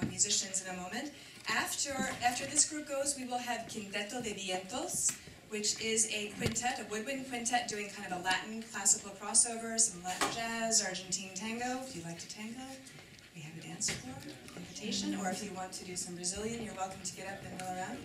uh, musicians in a moment. After, after this group goes, we will have Quinteto de Vientos, which is a quintet, a woodwind quintet, doing kind of a Latin classical crossover, some Latin jazz, Argentine tango. If you like to tango, we have a dance floor invitation. Or if you want to do some Brazilian, you're welcome to get up and roll around.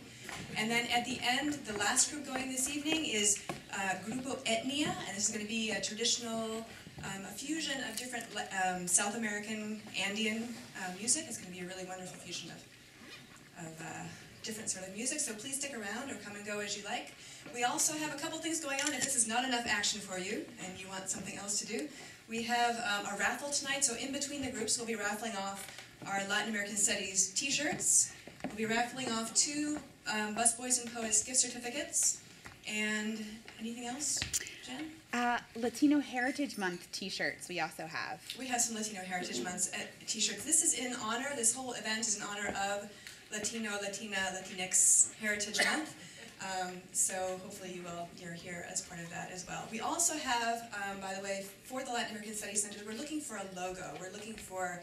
And then at the end, the last group going this evening is uh, Grupo Etnia, and this is going to be a traditional, um, a fusion of different um, South American Andean uh, music. It's going to be a really wonderful fusion of, of uh, different sort of music, so please stick around or come and go as you like. We also have a couple things going on. If this is not enough action for you and you want something else to do, we have um, a raffle tonight. So in between the groups, we'll be raffling off our Latin American Studies T-shirts. We'll be raffling off two um, Busboys and Poets gift certificates. And anything else, Jen? Uh, Latino Heritage Month T-shirts we also have. We have some Latino Heritage Month uh, T-shirts. This is in honor. This whole event is in honor of Latino, Latina, Latinx Heritage Month. Um, so hopefully you will, you're here as part of that as well. We also have, um, by the way, for the Latin American Studies Center, we're looking for a logo. We're looking for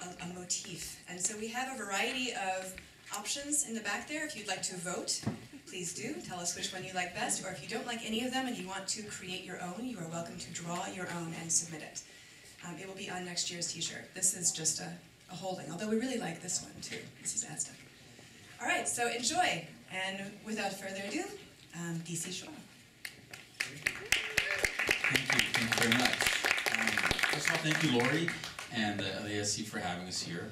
a, a motif. And so we have a variety of options in the back there. If you'd like to vote, please do. Tell us which one you like best. Or if you don't like any of them and you want to create your own, you are welcome to draw your own and submit it. Um, it will be on next year's t-shirt. This is just a, a holding, although we really like this one too. This is Aztec. All right, so enjoy. And without further ado, um, DC Choro. Thank you, thank you very much. Um, first of all, thank you, Lori and the LASC for having us here.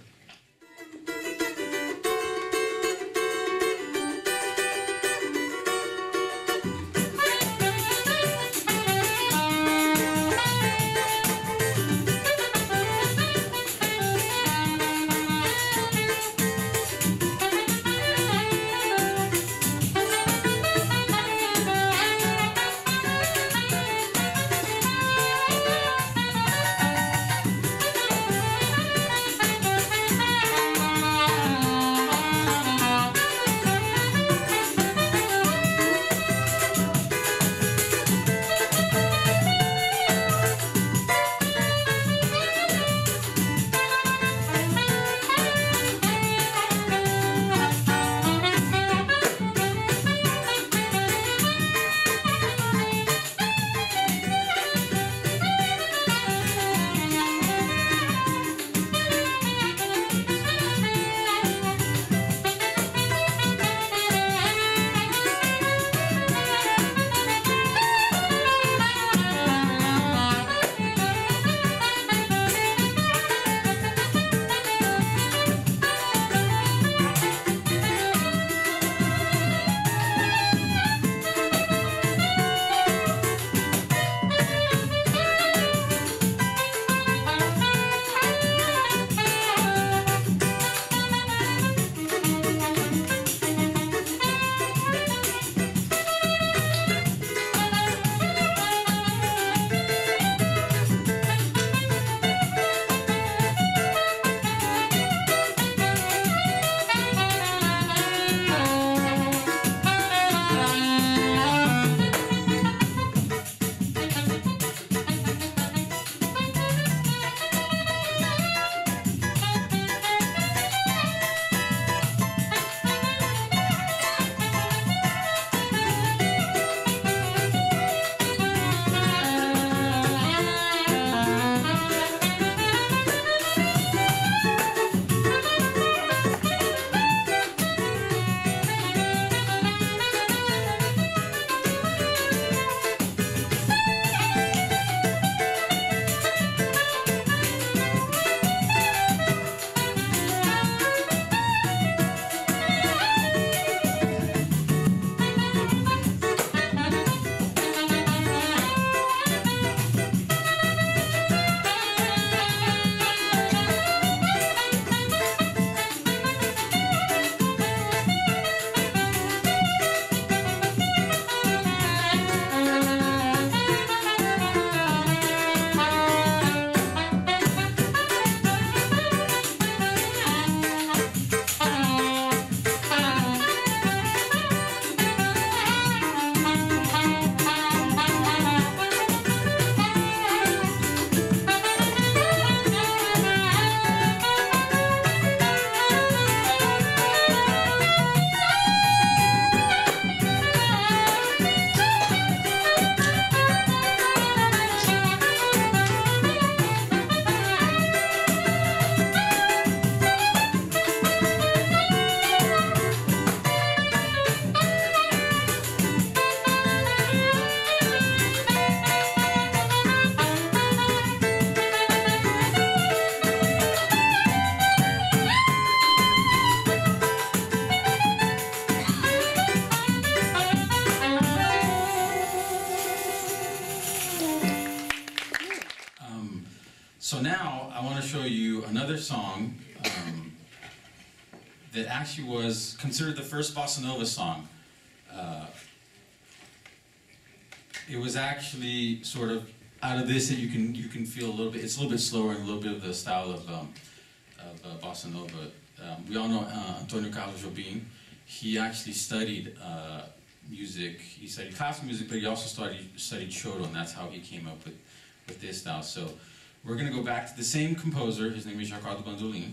Was considered the first bossa nova song. Uh, it was actually sort of out of this that you can you can feel a little bit. It's a little bit slower and a little bit of the style of um, of uh, bossa nova. Um, we all know uh, Antonio Carlos Jobim. He actually studied uh, music. He studied classical music, but he also studied studied choro, and that's how he came up with with this style. So we're gonna go back to the same composer. His name is Ricardo Bandolim,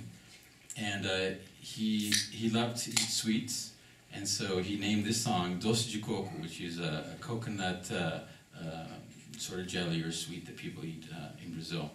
and uh, he he loved to eat sweets, and so he named this song Doce de Coco, which is a, a coconut uh, uh, sort of jelly or sweet that people eat uh, in Brazil.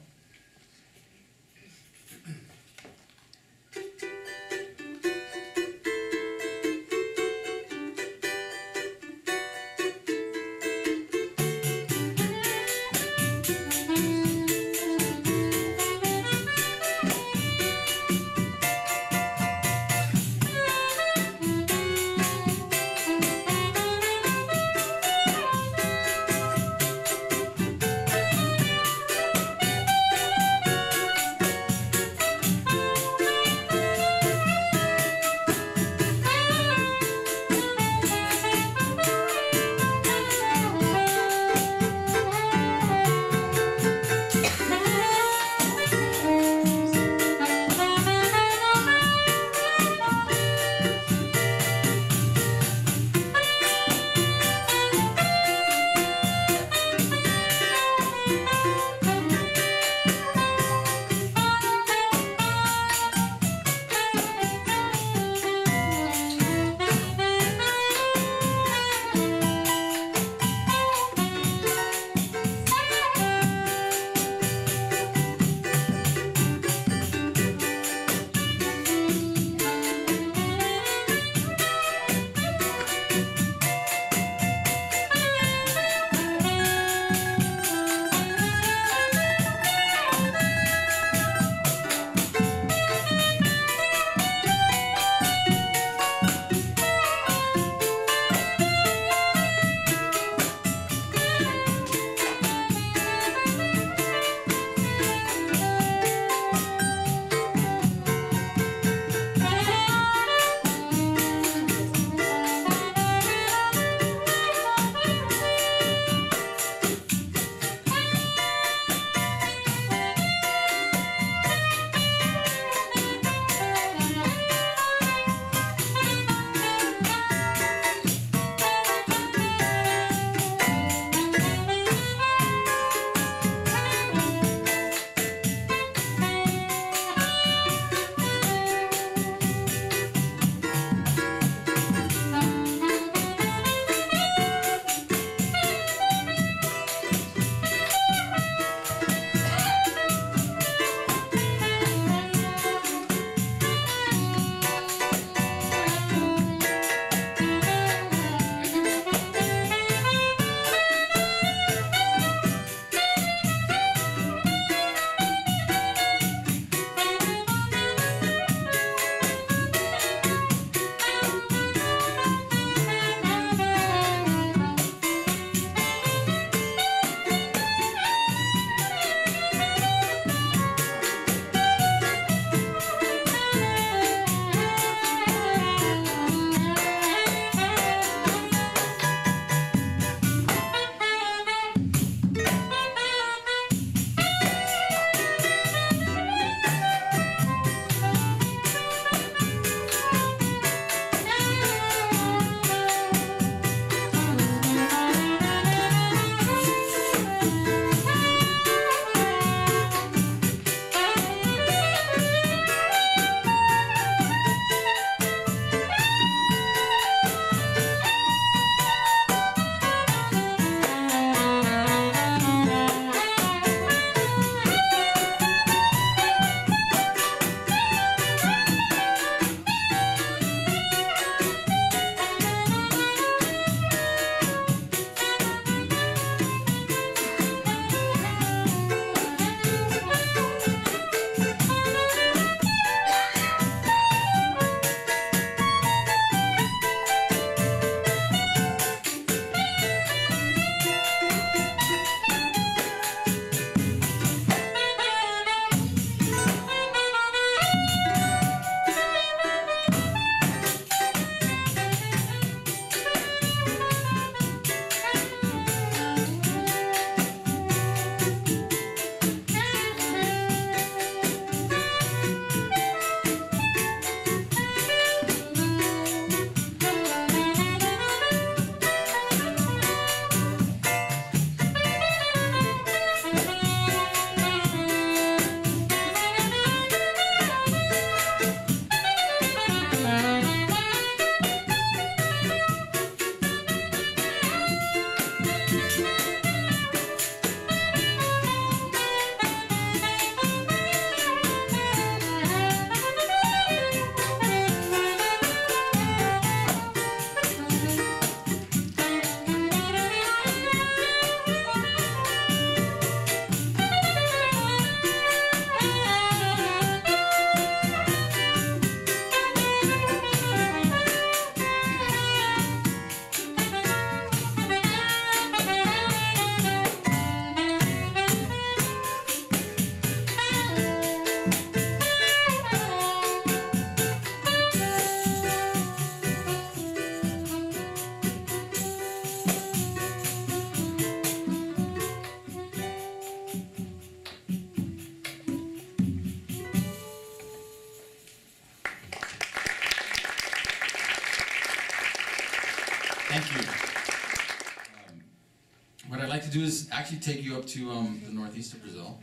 Take you up to um, the northeast of Brazil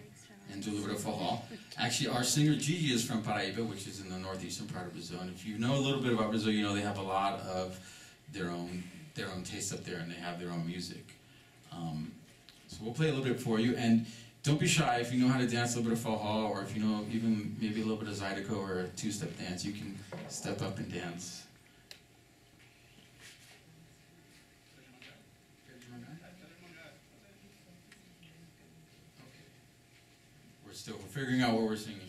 and do a little bit of forró. Actually, our singer Gigi is from Paraíba, which is in the northeastern part of Brazil. And if you know a little bit about Brazil, you know they have a lot of their own their own taste up there, and they have their own music. Um, so we'll play a little bit for you, and don't be shy if you know how to dance a little bit of forró, or if you know even maybe a little bit of zydeco or a two-step dance, you can step up and dance. We're still we're figuring out what we're singing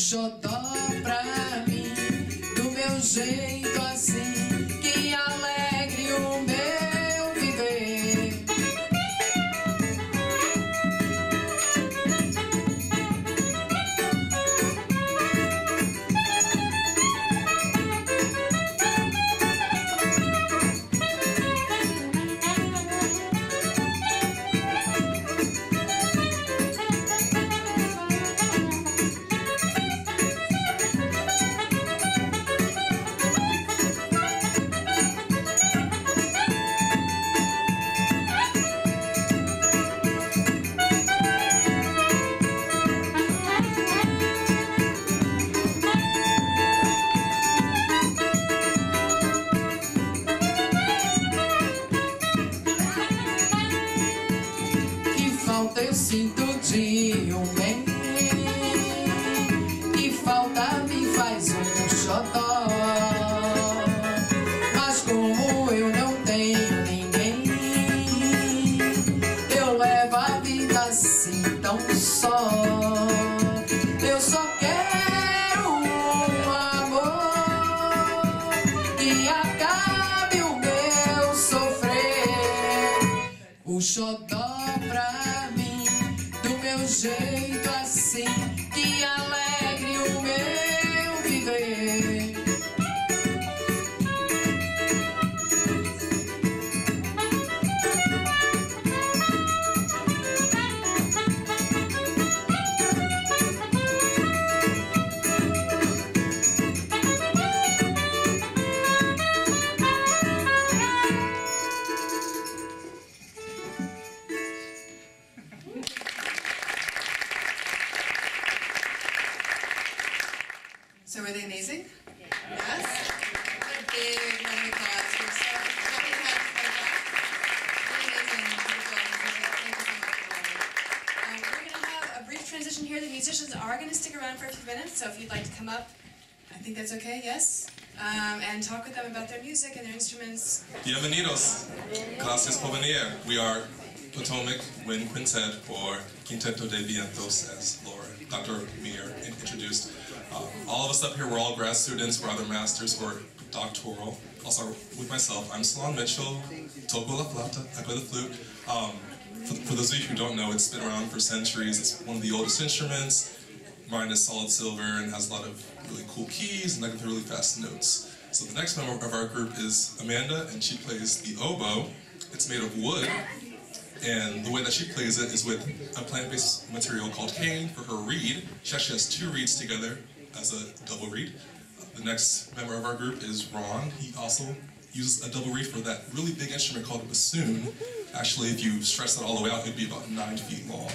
xodó pra mim, do meu jeito I think that's okay, yes? Um, and talk with them about their music and their instruments. Bienvenidos. Gracias por venir. We are Potomac Wind Quintet or Quinteto de Vientos, as Laura, Dr. Meir introduced. Um, all of us up here, we're all grad students, we're either masters or doctoral. Also, with myself, I'm Ceylon Mitchell, toco la flauta, I play the flute. Um, for, for those of you who don't know, it's been around for centuries. It's one of the oldest instruments. Mine is solid silver and has a lot of really cool keys and I can play really fast notes. So the next member of our group is Amanda, and she plays the oboe. It's made of wood, and the way that she plays it is with a plant-based material called cane for her reed. She actually has two reeds together as a double reed. The next member of our group is Ronn. He also uses a double reed for that really big instrument called a bassoon. Actually, if you stretch that all the way out, it'd be about nine feet long.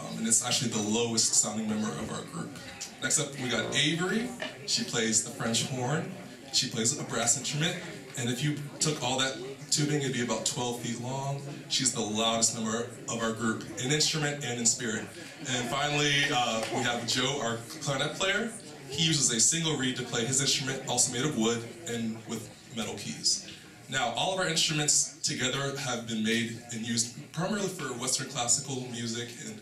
Um, and it's actually the lowest sounding member of our group. Next up, we got Avery. She plays the French horn. She plays a brass instrument, and if you took all that tubing, it'd be about 12 feet long. She's the loudest member of our group, in instrument and in spirit. And finally, uh, we have Joe, our clarinet player. He uses a single reed to play his instrument, also made of wood and with metal keys. Now, all of our instruments together have been made and used primarily for Western classical music and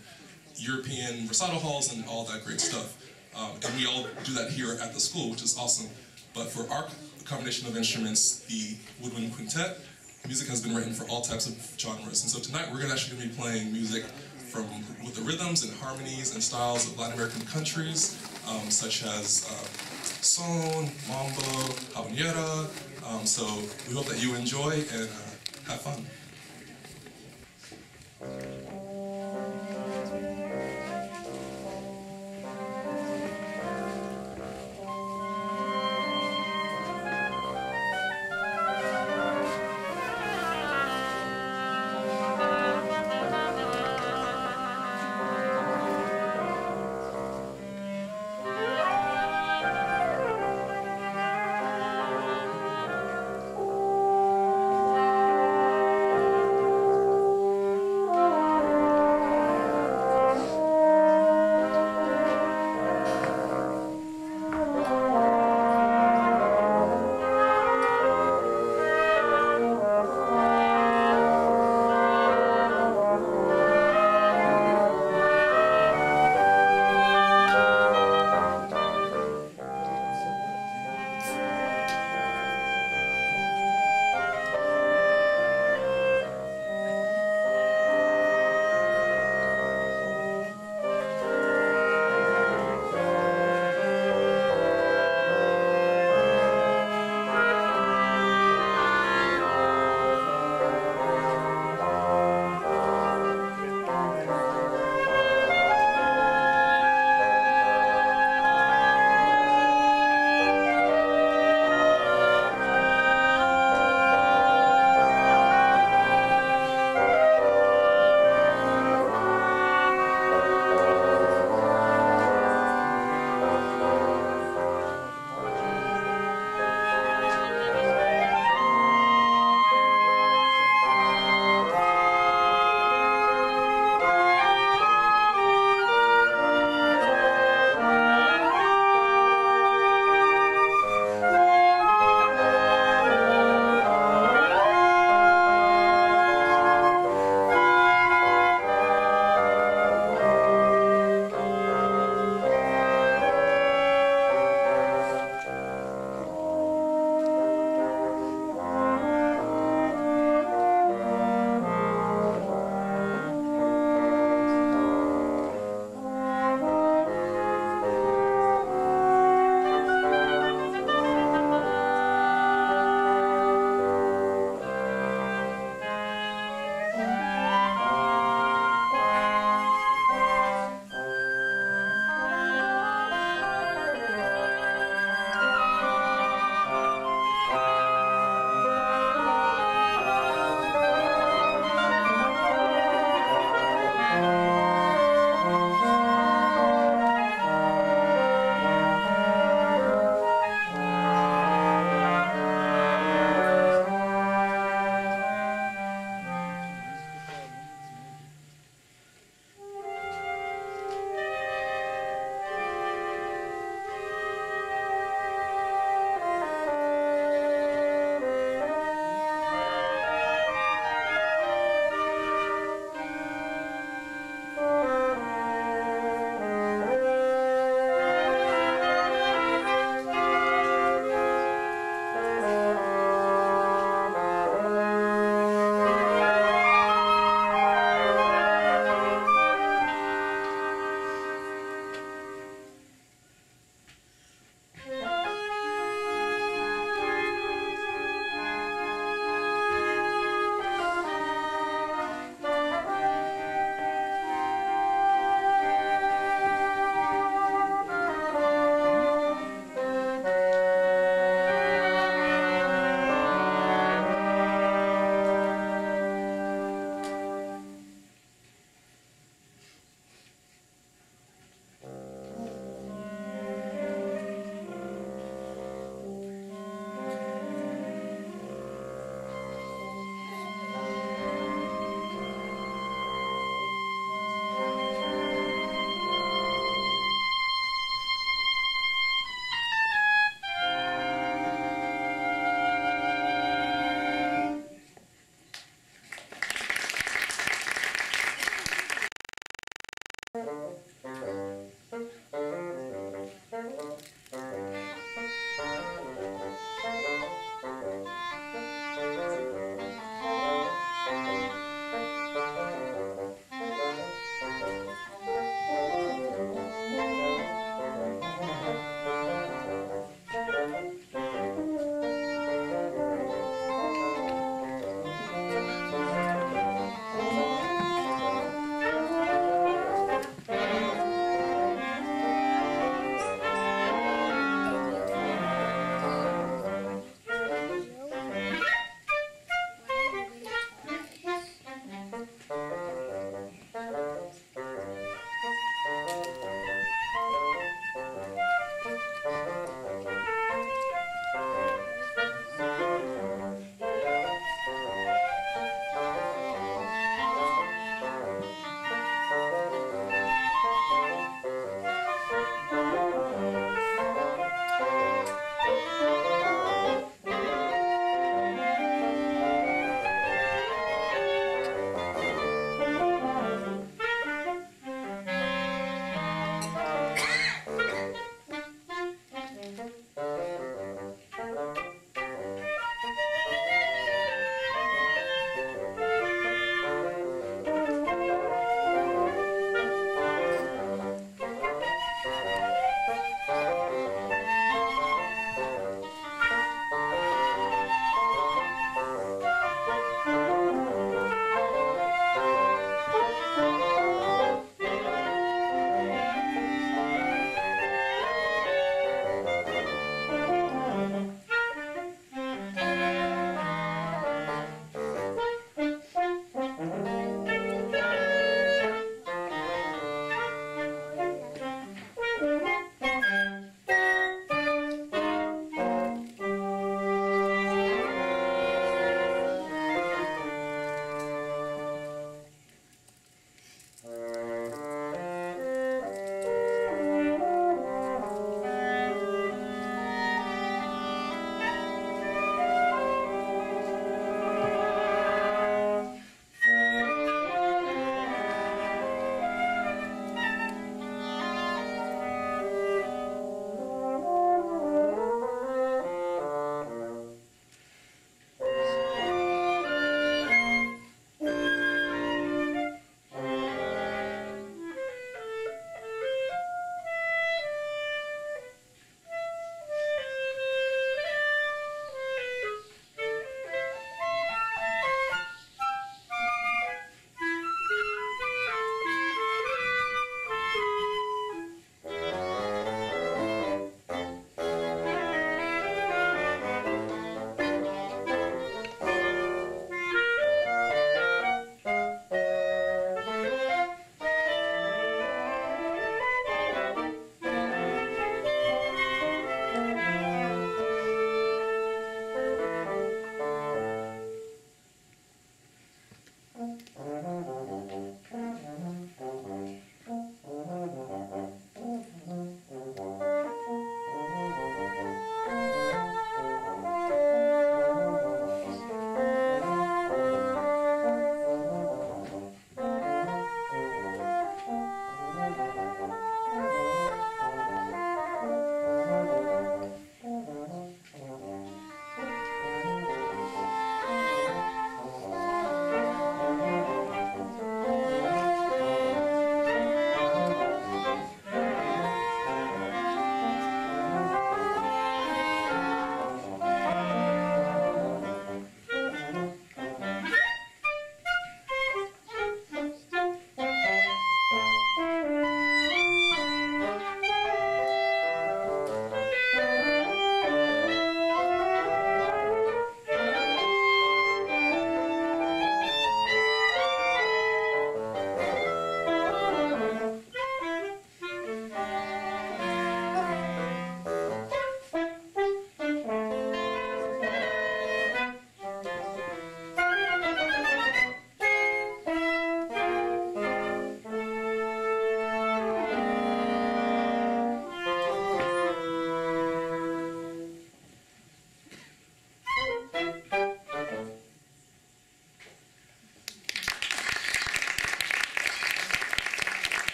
European recital halls and all that great stuff. Um, and we all do that here at the school, which is awesome. But for our combination of instruments, the Woodwind Quintet, music has been written for all types of genres. And so tonight we're actually gonna be playing music from with the rhythms and harmonies and styles of Latin American countries, um, such as uh, son, mambo, habanera. Um, so we hope that you enjoy and uh, have fun.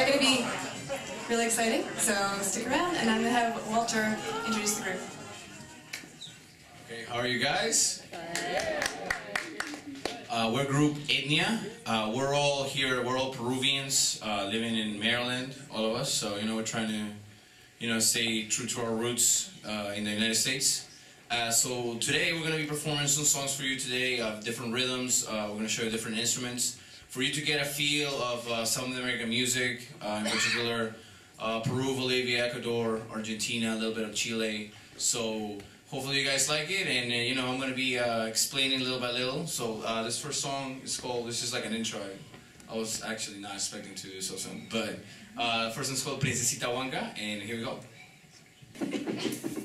They're going to be really exciting, so stick around, and I'm going to have Walter introduce the group. Okay, how are you guys? Uh, we're group Etnia. Uh, we're all here. We're all Peruvians uh, living in Maryland, all of us. So you know, we're trying to, you know, stay true to our roots uh, in the United States. Uh, so today we're going to be performing some songs for you today of different rhythms. Uh, we're going to show you different instruments for you to get a feel of uh, the American music, uh, in particular uh, Peru, Bolivia, Ecuador, Argentina, a little bit of Chile. So hopefully you guys like it, and uh, you know I'm to be uh, explaining little by little. So this first song is called. This is like an intro. I was actually not expecting to do so soon, but first one's called Princesita Huanca, and here we go.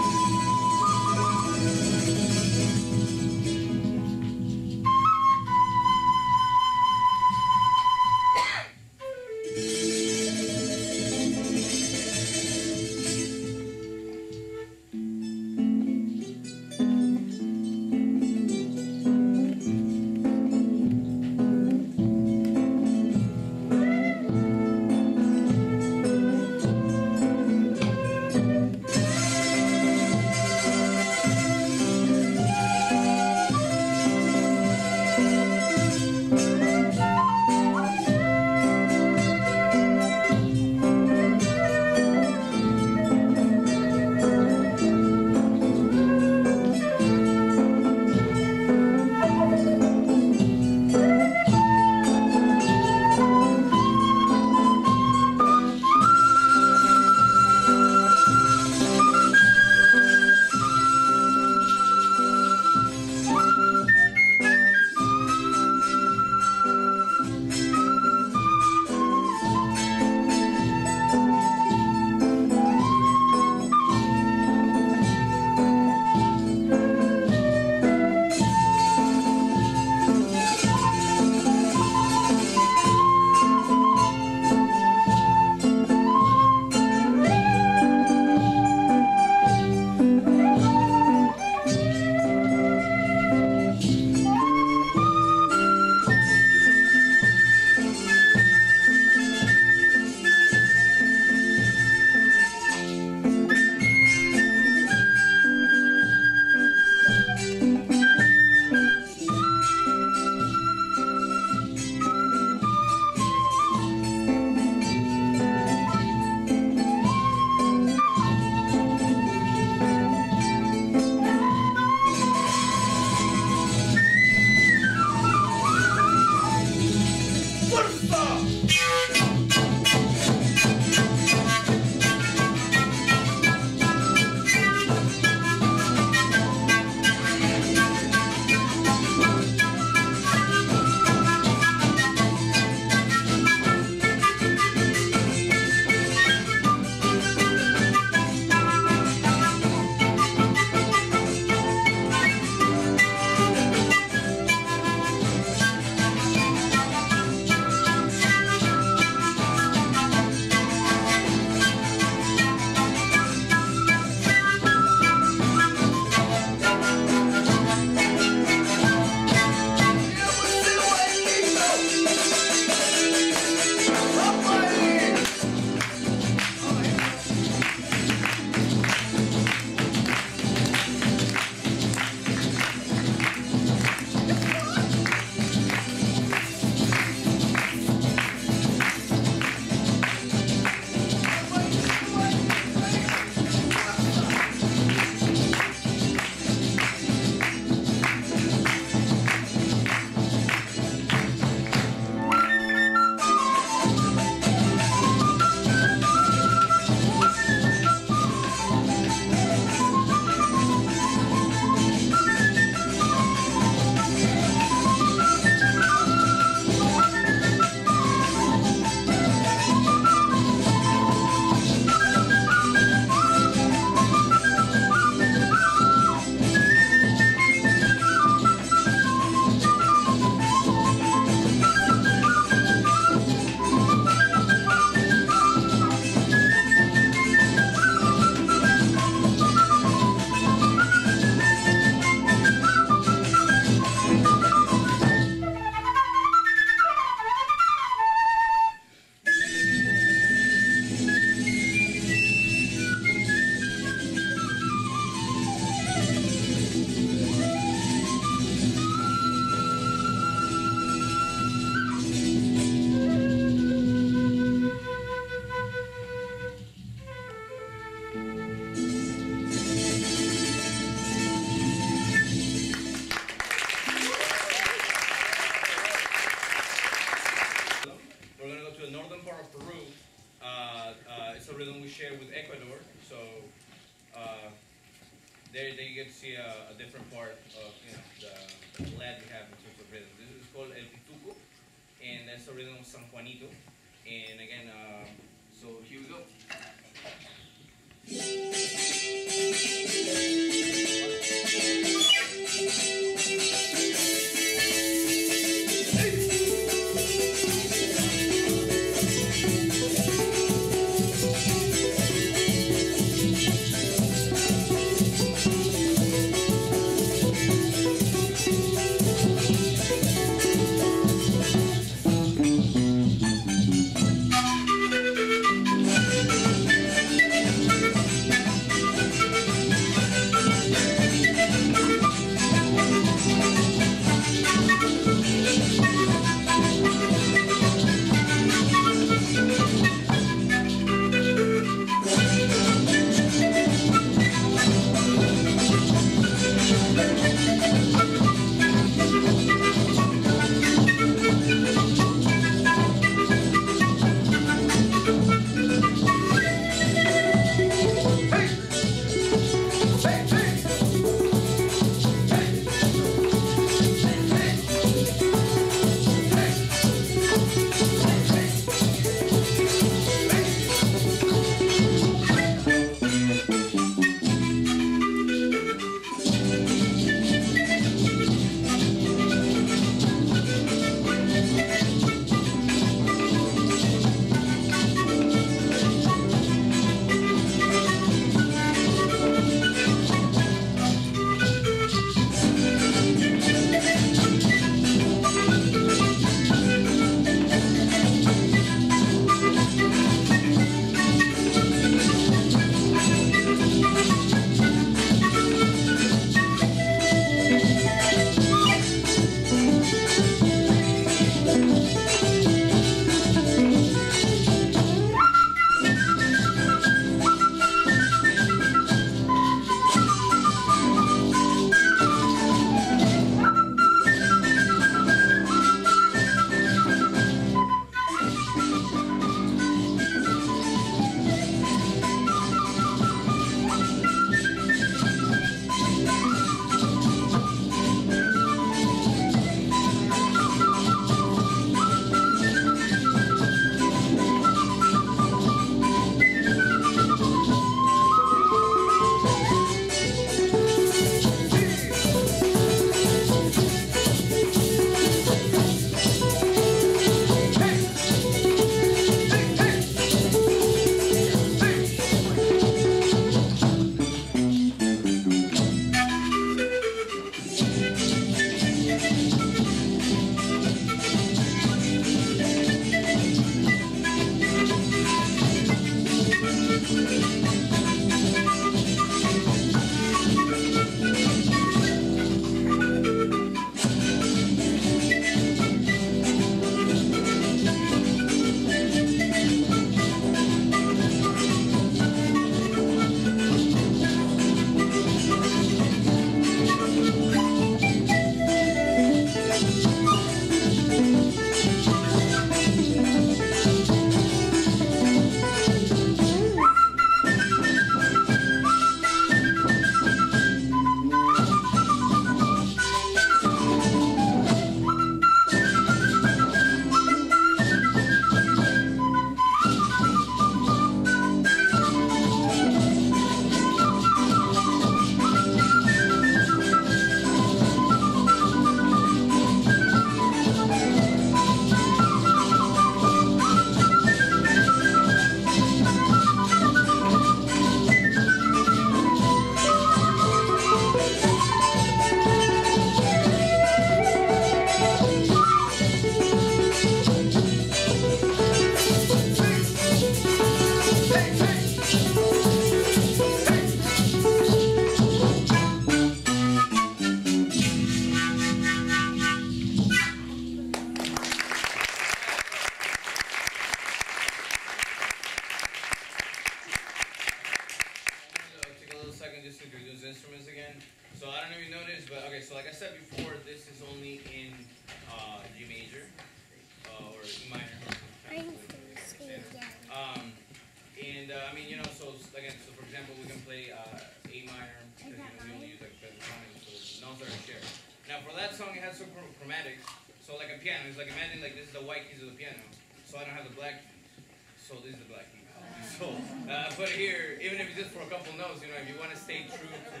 example, we can play uh, A minor because you know, we only use like pentatonic, so notes are shared. Now for that song, it has some chromatics. So like a piano, it's like imagine like this is the white keys of the piano. So I don't have the black keys. So this is the black key. So uh, but here, even if it's just for a couple notes, you know, if you want to stay true to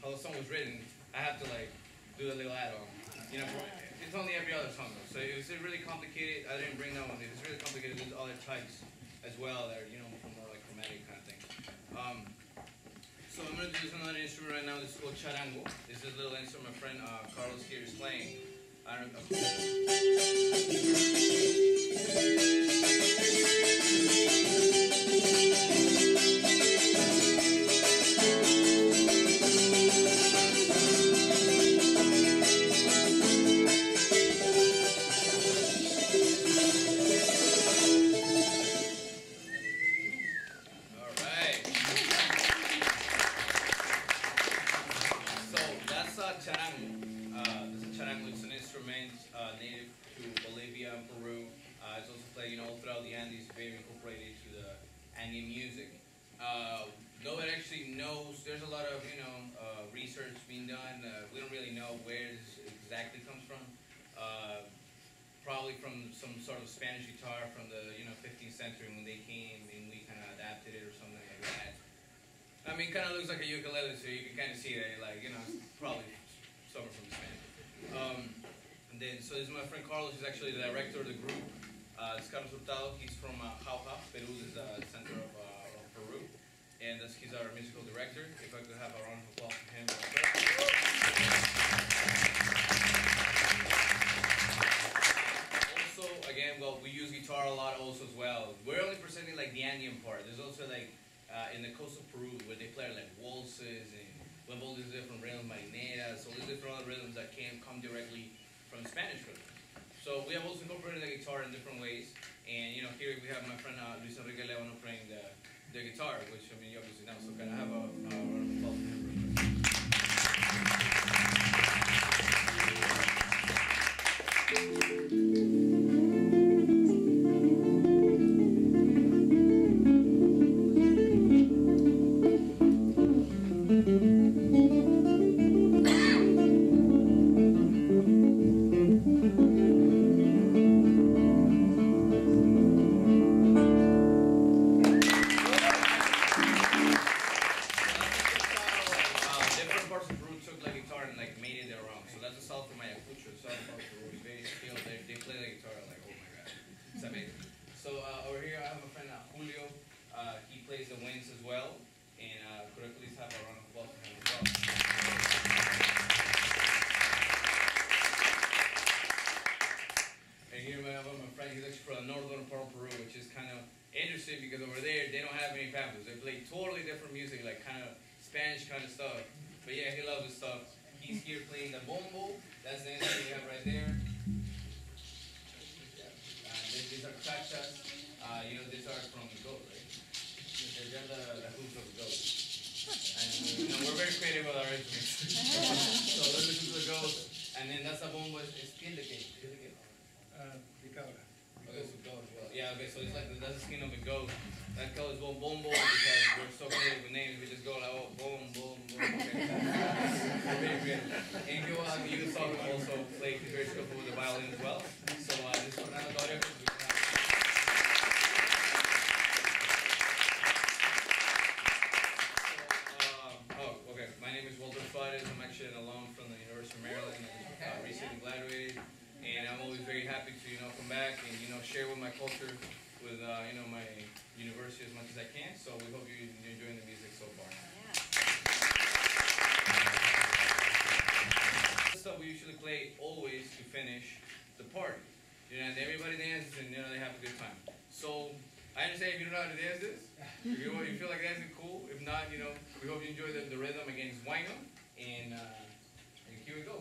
how the song was written, I have to like do a little add-on. You know, for, it's only every other song though. So if it's really complicated, I didn't bring that one. If it's really complicated, there's other types as well that are, you know, kind of thing. Um, so I'm gonna do this another instrument right now. This is called charango. This is a little instrument my friend uh, Carlos here is playing. I don't. Then, so this is my friend Carlos. He's actually the director of the group. Uh, it's Carlos Hurtado. He's from uh, Jauja, Peru. Is the center of, uh, of Peru, and he's our musical director. If I could have a round of applause for him. Also, again, well, we use guitar a lot also as well. We're only presenting like the Andean part. There's also like uh, in the coast of Peru where they play like waltzes and we have all these different rhythms, marineras, all these different rhythms that can come directly from Spanish rhythms. So we have also incorporated the guitar in different ways. And you know, here we have my friend uh, Luis Enrique Levano playing the, the guitar, which I mean, you obviously now, So can I have a, a round of applause real quick? He's here playing the bombo. That's the instrument we have right there. Uh, these, are chachas. Uh, you know, these are from goat, right? They're they're the, the hooves of goat. And you know, we're very creative with our instruments. so those are the goat. And then that's a bombo. It's, it's piel de qué? Piel de qué? Okay, so goat as well. Yeah, okay, so it's like that's the skin of a goat. That goat is bon bombo because we're so creative with names. We just go like, oh, boom, boom, boom. Okay. very good. And you, uh, you also play skillful with the violin as well. So uh, this is Fernando Torres. We have- So, um, oh, okay. My name is Walter Flores. I'm actually an alum from the University of Maryland. I uh, recently graduated, and I'm always very happy to you know come back and you know share with my culture, with uh, you know my university as much as I can. So we hope you- you're enjoying the music so far. Stuff we usually play always to finish the party. You know, and everybody dances and you know they have a good time. So I understand if you don't know how to dance this. If you, you feel like dancing, cool. If not, you know, we hope you enjoy the, the rhythm. Again, it's huayno, and, uh, and here we go.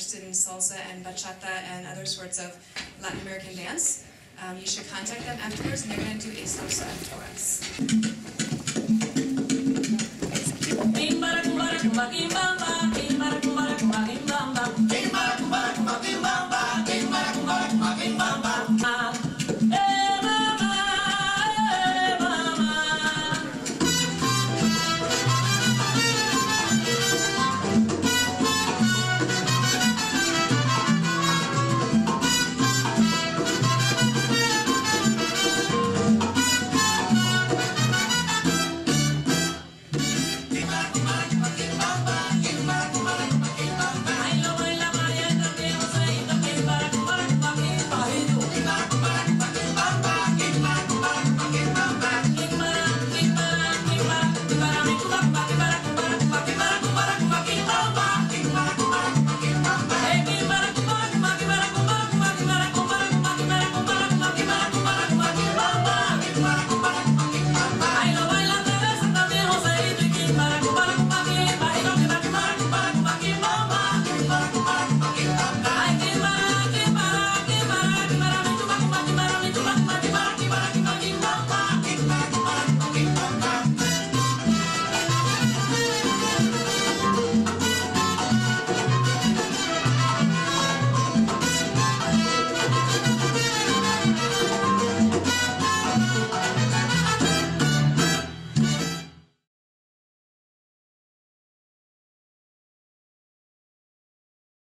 Interested in salsa and bachata and other sorts of Latin American dance, um, you should contact them afterwards and they're going to do a salsa for us.